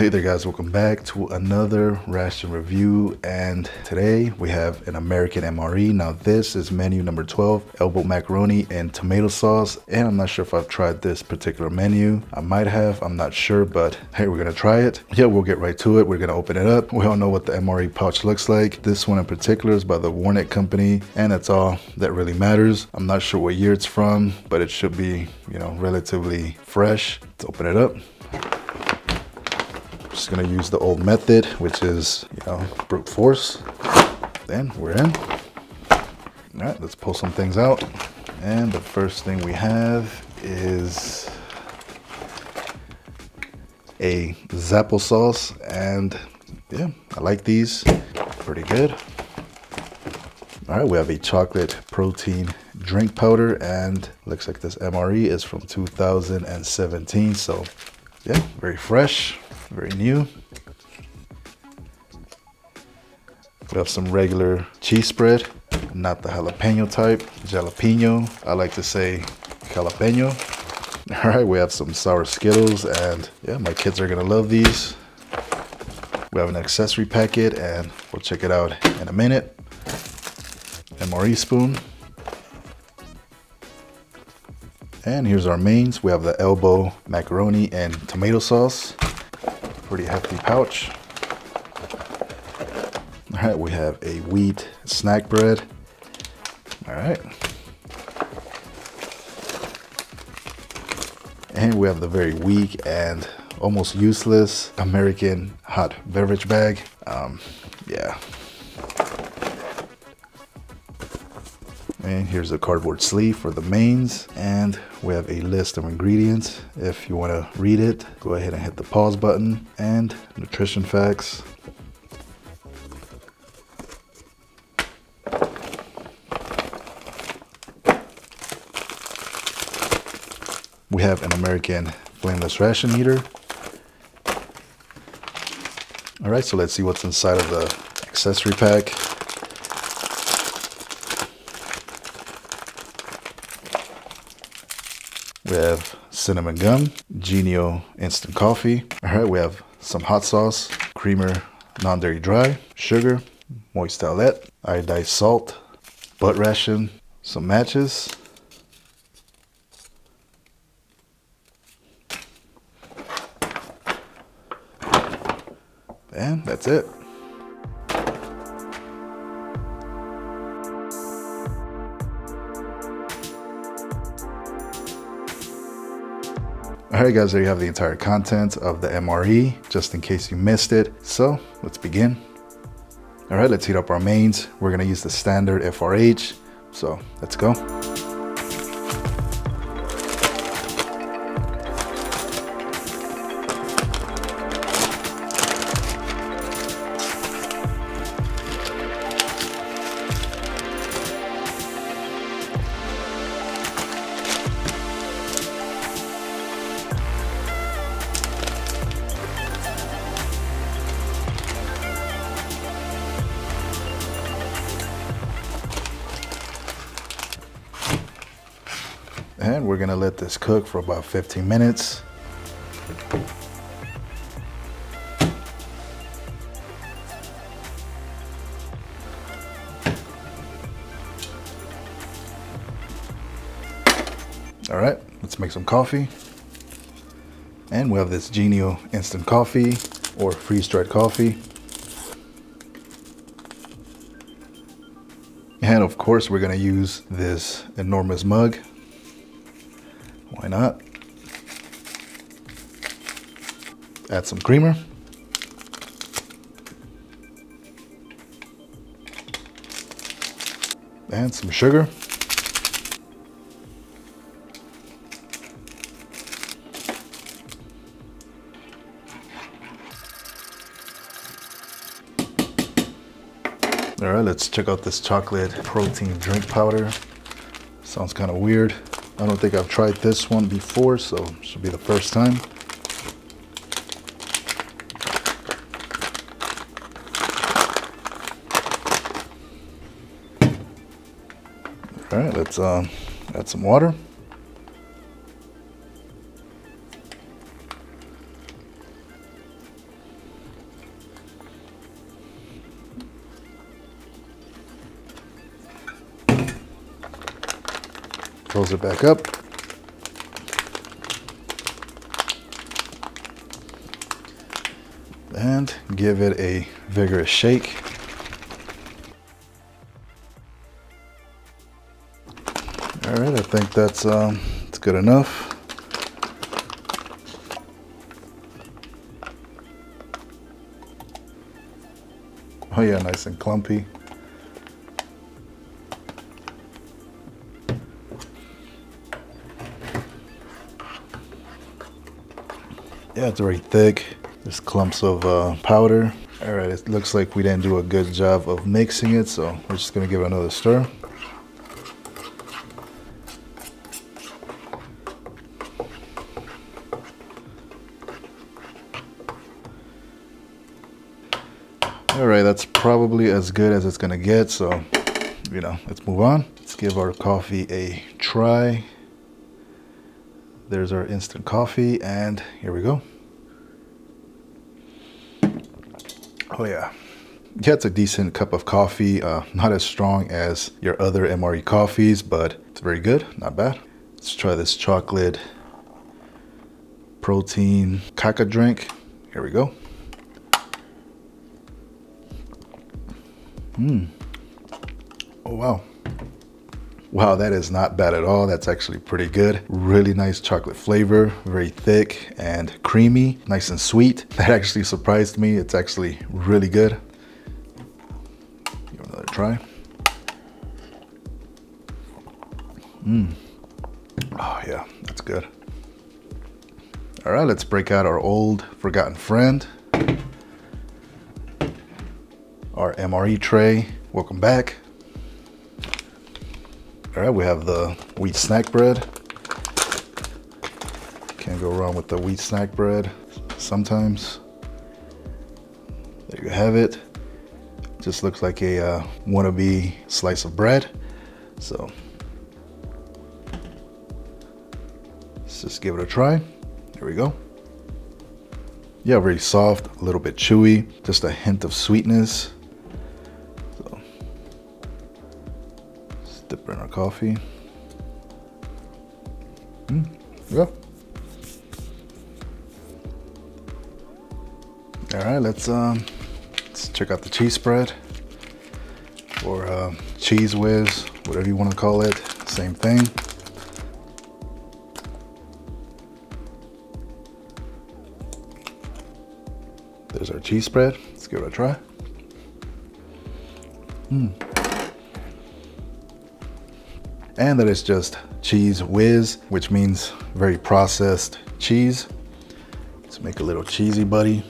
Hey there guys, welcome back to another ration review and today we have an American MRE. Now this is menu number 12, elbow macaroni and tomato sauce and I'm not sure if I've tried this particular menu. I might have, I'm not sure, but hey, we're gonna try it. Yeah, we'll get right to it. We're gonna open it up. We all know what the MRE pouch looks like. This one in particular is by the Wornick company and that's all that really matters. I'm not sure what year it's from, but it should be, you know, relatively fresh. Let's open it up just gonna use the old method, which is, you know, brute force. Then we're in. All right, let's pull some things out. And the first thing we have is a Zapplesauce. And yeah, I like these, pretty good. All right, we have a chocolate protein drink powder and looks like this MRE is from 2017. So yeah, very fresh very new. We have some regular cheese spread, not the jalapeno type, jalapeno. I like to say jalapeno. All right, we have some sour Skittles and yeah, my kids are gonna love these. We have an accessory packet and we'll check it out in a minute. MRE spoon. And here's our mains. We have the elbow macaroni and tomato sauce pretty hefty pouch. All right, we have a wheat snack bread. All right. And we have the very weak and almost useless American hot beverage bag. Um, And here's a cardboard sleeve for the mains. And we have a list of ingredients. If you want to read it, go ahead and hit the pause button and nutrition facts. We have an American flameless ration heater. All right, so let's see what's inside of the accessory pack. We have cinnamon gum, Jennie-O instant coffee. All right, we have some hot sauce, creamer, non-dairy dry, sugar, moist towelette, iodized salt, butt ration, some matches. And that's it. Alright guys, there you have the entire content of the MRE, just in case you missed it. So, let's begin. Alright, let's heat up our mains. We're gonna use the standard FRH, so let's go. And we're gonna let this cook for about 15 minutes. All right, let's make some coffee. And we have this Jennie-O instant coffee or freeze-dried coffee. And of course, we're gonna use this enormous mug why not? Add some creamer. And some sugar. All right, let's check out this chocolate protein drink powder. Sounds kind of weird. I don't think I've tried this one before, so this should be the first time. All right, let's uh, add some water. Close it back up. And give it a vigorous shake. All right, I think that's um, good enough. Oh yeah, nice and clumpy. Yeah, it's very thick. There's clumps of uh, powder. All right, it looks like we didn't do a good job of mixing it, so we're just gonna give it another stir. All right, that's probably as good as it's gonna get, so, you know, let's move on. Let's give our coffee a try. There's our instant coffee, and here we go. Oh yeah, yeah, it's a decent cup of coffee. Uh, not as strong as your other MRE coffees, but it's very good, not bad. Let's try this chocolate protein caca drink. Here we go. Hmm. Oh, wow. Wow, that is not bad at all. That's actually pretty good. Really nice chocolate flavor, very thick and creamy, nice and sweet. That actually surprised me. It's actually really good. Give another try. Mmm. Oh yeah, that's good. All right, let's break out our old forgotten friend our MRE tray. Welcome back. All right, we have the wheat snack bread. Can't go wrong with the wheat snack bread sometimes. There you have it. Just looks like a uh, wannabe slice of bread. So let's just give it a try. Here we go. Yeah, very soft, a little bit chewy, just a hint of sweetness. Dip in our coffee. Mm, yeah. All right, let's um, let's check out the cheese spread or uh, Cheez Whiz, whatever you want to call it. Same thing. There's our cheese spread. Let's give it a try. Hmm and that it's just Cheez Whiz, which means very processed cheese. Let's make a little cheesy buddy.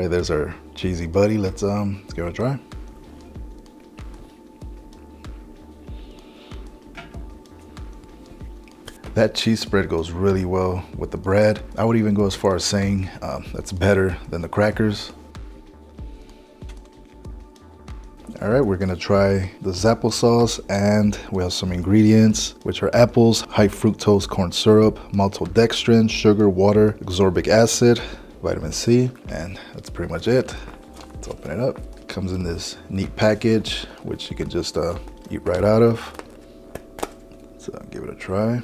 Right, there's our cheesy buddy. Let's um, let's give it a try. That cheese spread goes really well with the bread. I would even go as far as saying um, that's better than the crackers. All right, we're gonna try the Zapplesauce and we have some ingredients, which are apples, high fructose corn syrup, maltodextrin, sugar, water, ascorbic acid, vitamin C, and that's pretty much it. Let's open it up. Comes in this neat package, which you can just uh, eat right out of. So I'll give it a try.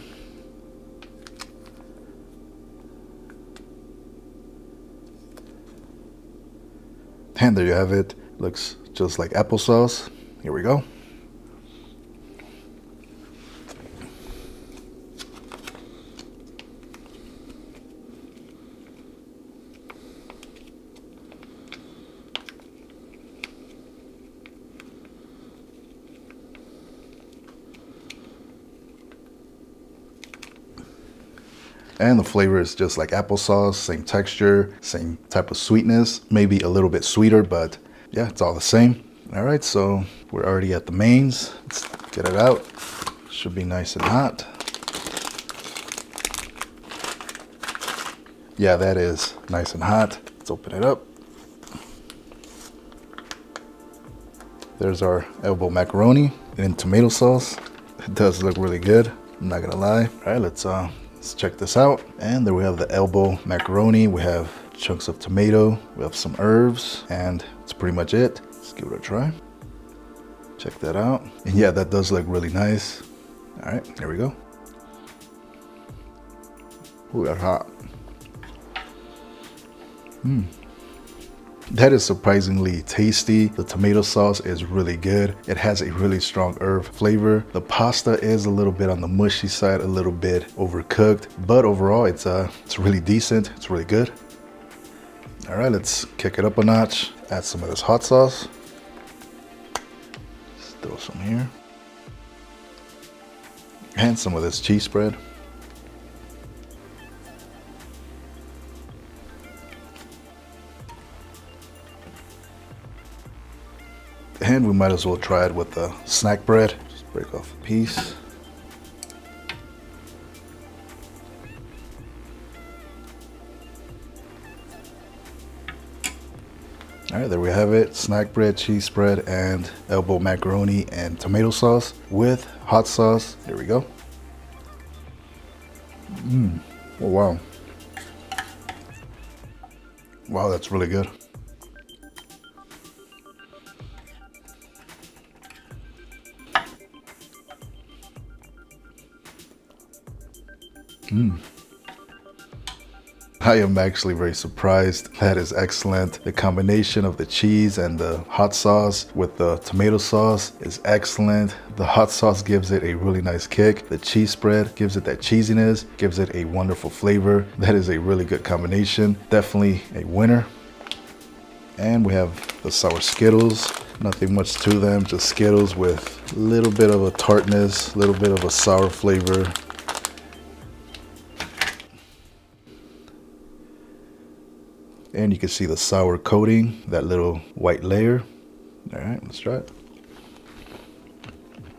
And there you have it. Looks just like applesauce. Here we go. And the flavor is just like applesauce, same texture, same type of sweetness, maybe a little bit sweeter, but yeah, it's all the same. All right, so we're already at the mains. Let's get it out. Should be nice and hot. Yeah, that is nice and hot. Let's open it up. There's our elbow macaroni in tomato sauce. It does look really good. I'm not gonna lie. All right, let's uh, let's check this out. And there we have the elbow macaroni. We have chunks of tomato. We have some herbs, and that's pretty much it. Let's give it a try. Check that out. And yeah, that does look really nice. All right, here we go. Ooh, that's hot. Mmm. That is surprisingly tasty. The tomato sauce is really good. It has a really strong herb flavor. The pasta is a little bit on the mushy side, a little bit overcooked, but overall it's uh it's really decent. It's really good. All right, let's kick it up a notch. Add some of this hot sauce. Let's throw some here. And some of this cheese spread. And we might as well try it with the snack bread. Just break off a piece. All right, there we have it. Snack bread, cheese spread, and elbow macaroni and tomato sauce with hot sauce. There we go. Mmm. Oh, wow. Wow, that's really good. Mm. I am actually very surprised. That is excellent. The combination of the cheese and the hot sauce with the tomato sauce is excellent. The hot sauce gives it a really nice kick. The cheese spread gives it that cheesiness, gives it a wonderful flavor. That is a really good combination. Definitely a winner. And we have the sour Skittles. Nothing much to them, just Skittles with a little bit of a tartness, a little bit of a sour flavor, And you can see the sour coating, that little white layer. All right, let's try it.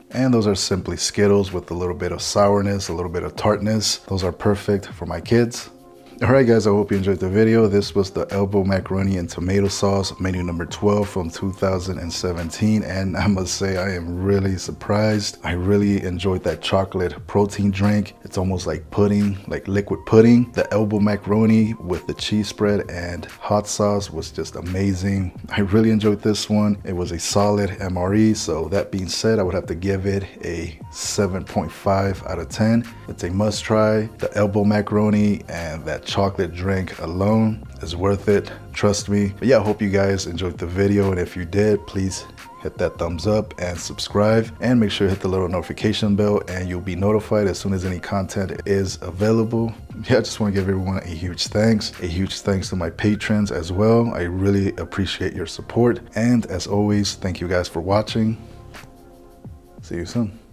And those are simply Skittles with a little bit of sourness, a little bit of tartness. Those are perfect for my kids. Alright guys, I hope you enjoyed the video. This was the elbow macaroni and tomato sauce, menu number 12 from 2017. And I must say, I am really surprised. I really enjoyed that chocolate protein drink. It's almost like pudding, like liquid pudding. The elbow macaroni with the cheese spread and hot sauce was just amazing. I really enjoyed this one. It was a solid MRE. So that being said, I would have to give it a 7.5 out of 10. It's a must try. The elbow macaroni and that chocolate drink alone is worth it. Trust me. But yeah, I hope you guys enjoyed the video. And if you did, please hit that thumbs up and subscribe and make sure to hit the little notification bell and you'll be notified as soon as any content is available. Yeah, I just want to give everyone a huge thanks. A huge thanks to my patrons as well. I really appreciate your support. And as always, thank you guys for watching. See you soon.